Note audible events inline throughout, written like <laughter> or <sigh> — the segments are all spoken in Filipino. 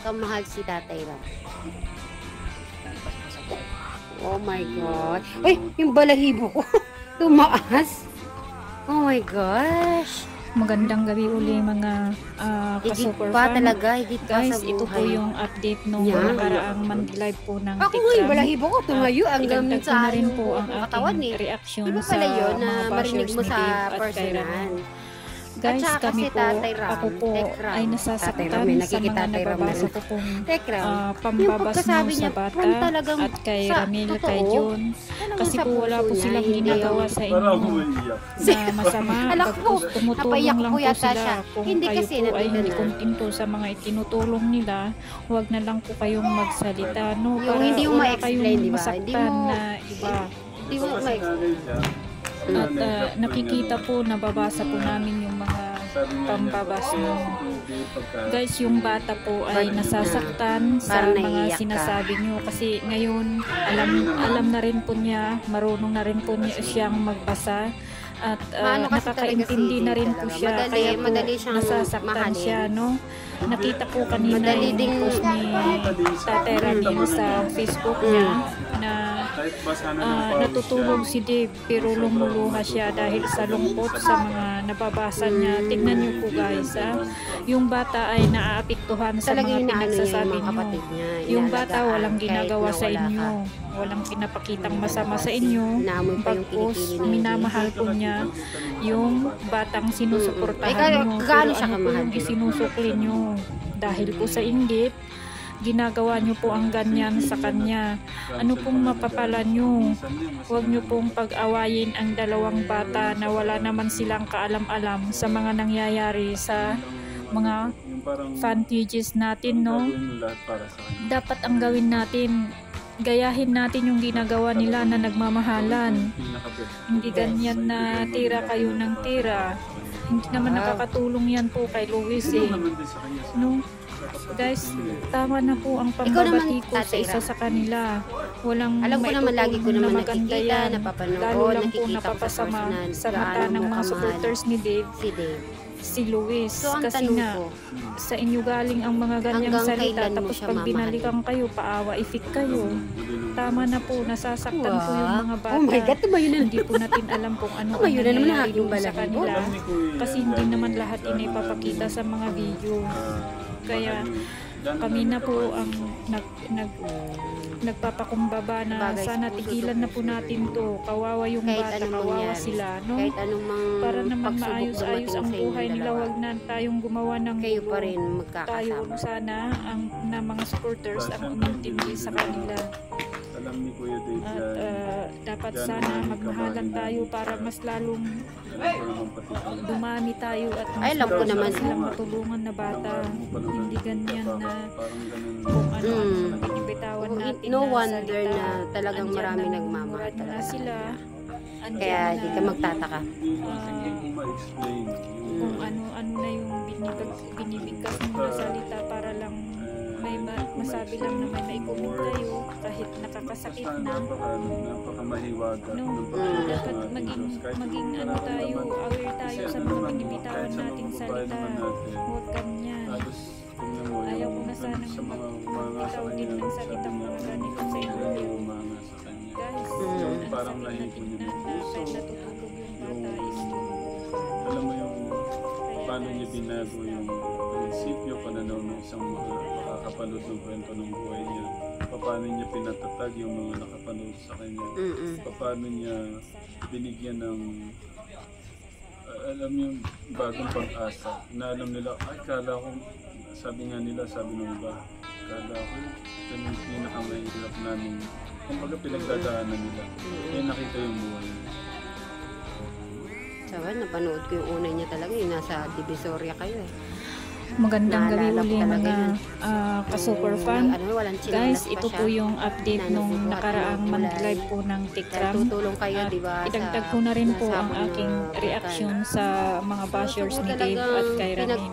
kamahal si Tatay Ram. Oh my God. Uy, yung balahibo ko. <laughs> Tumaas. Oh my gosh. Magandang gabi uli mga uh, Higit ka-super pa fan. talaga, higit pa Guys, sa buhay. ito po yung update nung Yan. nakaraang mag-live po ng Ako nga, yung balahibo ko tumayo Idagdag ko sa na rin yung po ang katawan aking eh. reaction Ano sa pala yun na mga marinig mo sa personal? Guys, saka kami si po, Tatay Ram, ako po Ram. ay nasasaktan Ram, eh, sa mga nababasa ko pong Tekram, yung pambabas pagkasabi nyo niya, sa bata talagang at kay Ramil, totoo, kay Jun. Kasi po wala po silang ginagawa sa inyo. na masama <laughs> Alak pag ko, tumutulong lang po yata sila. siya. kung Hindi kayo kasi po ay hindi kontento sa mga itinutulong nila huwag na lang po kayong magsalita no? Yung para hindi mo wala ma-explain, kayong di ba? Hindi masaktan mo- na iba. Hindi mo Kasi ma- nanay niya, at niya, nakikita po nababasa po namin yung mga pambabas mo. guys yung bata po ay nasasaktan sa mga sinasabi nyo kasi ngayon alam alam na rin po niya marunong na rin po niya siyang magbasa. At kasi nakakaintindi na rin po siya. Madali- kaya po madali siyang nasasaktan mahalin. siya no? Nakita po kanina Madali yung post ni Tatay Ramil sa Facebook niya na pawis natutulog si Dave pero lumuluha siya dahil sa lungkot sa mga nababasa niya. Tignan niyo po guys, ah. yung bata ay naaapektuhan sa Talagang mga pinagsasabi niyo. kapatid niya. Yung bata walang ginagawa na sa inyo. Walang pinapakitang masama sa inyo. Naamoy pa yung Pagpos, kilikili ni minamahal po niya yung batang sinusuportahan niyo. Pero gaano siya ano yung isinusukli niyo? Dahil po sa inggit, ginagawa niyo po ang ganyan sa kanya. Ano pong mapapala niyo? Huwag niyo pong pag-awayin ang dalawang bata na wala naman silang kaalam-alam sa mga nangyayari sa mga fan pages natin, no? Dapat ang gawin natin, gayahin natin yung ginagawa nila na nagmamahalan. Hindi ganyan na tira kayo ng tira. Hindi naman nakakatulong yan po kay Luis eh. No? Guys, tama na po ang pambabati ko sa isa sa kanila. Walang Alam ko naman, lagi ko naman na nakikita, napapanood, Lalo lang po sa napapasama personal, sa mata ng mga supporters ni Dave, Si Dave. si Luis. So, ang Kasi nga, ko, sa inyo galing ang mga ganyang salita tapos pag binalikan kayo, paawa, ifik kayo. Tama na po, nasasaktan po yung wow. mga bata. Oh my God, tumayo na hindi po natin alam kung ano ang ang nangyayari sa kanila. Kasi hindi naman lahat inipapakita sa mga video. Kaya Kami na po ang nag, nag, nagpapakumbaba na Bagay sa sana tigilan na po natin to. Kawawa yung Kahit bata, kawawa mangyari. sila. No? kahit anong mang Para naman maayos-ayos ang buhay nila, dalawa, wag na tayong gumawa ng kayo pa rin Tayo magkakasama. sana ang na mga supporters ang umintindi sa kanila. Alam ni Kuya Dave At ah, dapat sana magmahalan tayo para mas lalong dumami tayo at mas Ay, alam ko naman. silang matulungan na bata. Hindi ganyan na Parang ganun. kung ano-ano Mm. na binibitawan natin no na wonder salita. na talagang marami na nagmamahal mura na talaga. sila. Kaya hindi ka magtataka. Yung- kung ano-ano na yung binibig, binibigkas mo na salita para lang may ma- masabi lang na may naikumin kayo kahit nakakasakit na. No, dapat maging maging ano tayo, aware tayo sa mga mga nating salita. Huwag ganyan. Ayaw ko na sanang sa mga mag- umanga sa magbitaw din ng salitang mga ganito sa hindi inyo. Guys, Mm. ang Parang sakit na tignan na kahit natutulog yung bata is Alam mo yung paano niya binago yung prinsipyo, pananaw ng isang mga makakapanood ng kwento ng buhay niya. Paano niya pinatatag yung mga nakapanood sa kanya. Mm-mm. Paano niya binigyan ng ah, alam yung bagong pag-asa na alam nila, ay kala ko, sabi nga nila, sabi ng iba, kala ko, ito yung pinakamahirap namin. Kumbaga pinagdadaanan nila. Eh nakita yung buhay niya. Sawa, napanood ko yung una niya talaga. Yung nasa Divisoria kayo eh. Magandang gabi uli mga ah, ka-super fan. Ano, Guys, ito po yung update nung nakaraang mag-live po ng Tikram. At di ba? idagdag ko na rin po ang aking reaction sa mga bashers ni Dave at kay Ramin.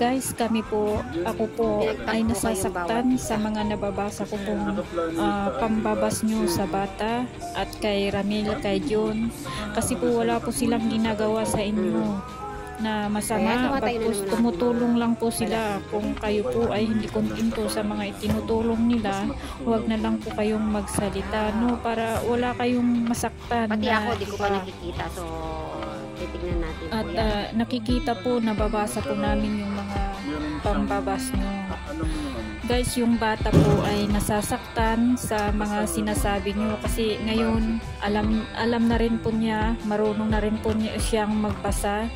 Guys, kami po, ako po ay nasasaktan sa mga nababasa ko pong taan, pambabas nyo sa bata at kay Ramil, kay John. Kasi po wala po silang ginagawa sa inyo. Na masama. naman tumutulong lang po sila. Kung kayo po ay hindi kontento sa mga itinutulong nila, huwag na lang po kayong magsalita, no? Para wala kayong masaktan Pati na ako, di ko pa nakikita. So, titignan natin po At yan. ah, nakikita po, nababasa po namin yung mga pambabas nyo. Guys, yung bata po ay nasasaktan sa mga sinasabi nyo kasi ngayon alam alam na rin po niya, marunong na rin po niya siyang magbasa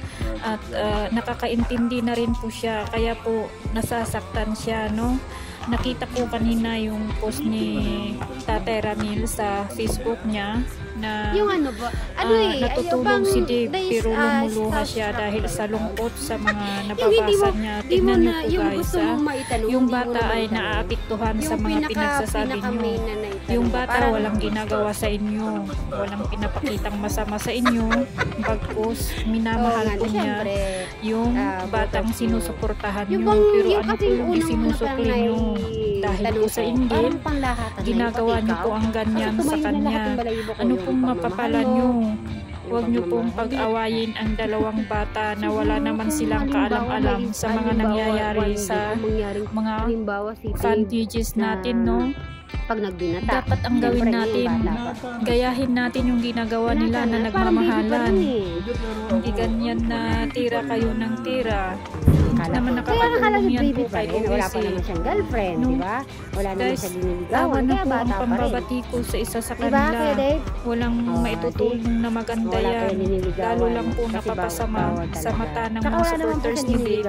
at ah, nakakaintindi na rin po siya. Kaya po nasasaktan siya, no? Nakita ko kanina yung post ni Tatay Ramil sa Facebook niya na Yung ano ba? Ano ah, eh? natutulog yung si Dave days, pero ah, lumuluha stuff- siya dahil sa lungkot sa mga Yung nababasa niya. Tignan niyo po yung guys, ah. mong maitanong, Yung bata ay naaapektuhan sa Yung mga pinaka- pinagsasabi pinaka main na Yung bata parang- walang ginagawa sa inyo. Walang pinapakitang masama sa inyo. Bagkus, minamahal po di, niya syempre. yung ah, batang sinusuportahan Yung bang, Pero yung ano po yung unang-una pa Dahil po sa inggit, Ginagawa niyo po ang ganyan sa kanya. Ano pong mo, nyo? yung Huwag niyo pong pag-awayin ang dalawang bata na wala naman silang kaalam-alam sa mga nangyayari sa mga halimbawa si Dave, fan pages na natin, no? pag nagbinata. Dapat ang gawin natin, gayahin natin yung ginagawa nila na nagmamahalan. eh. Hindi ganyan na tira kayo ng tira. Akala naman Kaya akala yan baby pa rin. Wala pa naman siyang girlfriend, No. di ba? Wala naman siya diniligawan. na Kaya po bata pa rin. ko sa isa sa Di ba, Kuya kanila. Dave? Walang Oh, maitutulong na maganda yan. Lalo lang po bawal sa mata ng mga supporters ni Dave.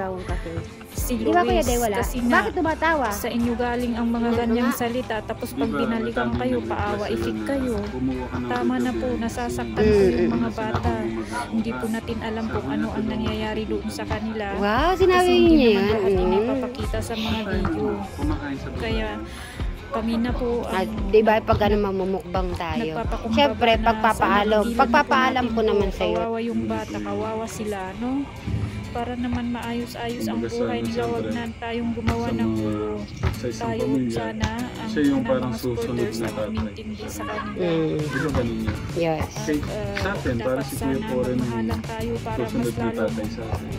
Kasi. Si Di ba, Kuya Luis. Dave, wala? Kasi Bakit tumatawa? sa inyo galing ang mga Ano ganyang nga? salita tapos pag binalikan kayo paawa na kayo Tama na po, nasasaktan po yung Mm, mga bata. Hindi po natin alam kung ano ang nangyayari doon sa kanila Wow, sinabi kasi hindi niya naman yan. lahat Mm. inipapakita sa mga video Kumakain sa kaya kami na po Ah, ang di ba pag ano mamumukbang tayo? Siyempre, pagpapaalam, pagpapaalam hindi po naman sa'yo. Kawawa yung bata, kawawa sila, no? Para naman maayos-ayos ang buhay sana, nila, wag siyempre, na tayong gumawa ng gulo. Tayo sana ang siya yung parang mga susunod supporters na tatay. sa kanila. Mm. Ba yan? Yes. At Kay- uh, sa atin, parang si Kuya sana Poren magmahalan tayo para mas Susunod na lalo tatay sa atin.